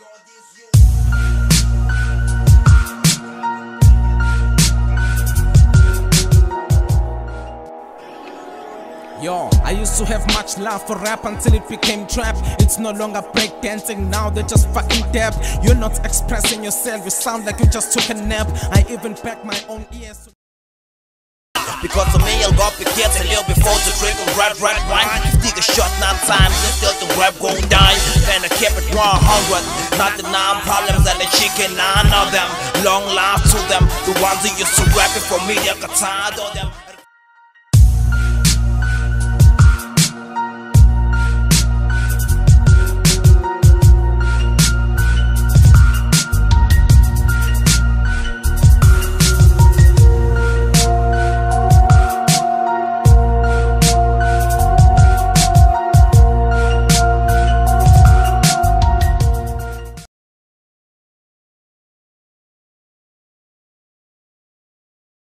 Yo, I used to have much love for rap until it became trap. It's no longer breakdancing, now they just fucking dab. You're not expressing yourself, you sound like you just took a nap. I even pack my own ears. Because of me, I'll go up again till you before the drink and rap, rap, wine. Take a shot nine times, and still the rap gon' die. Then I kept it 100. Not the nine problems and the chicken, none of them. Long life to them. The ones who used to rap it for me, they're tired of them.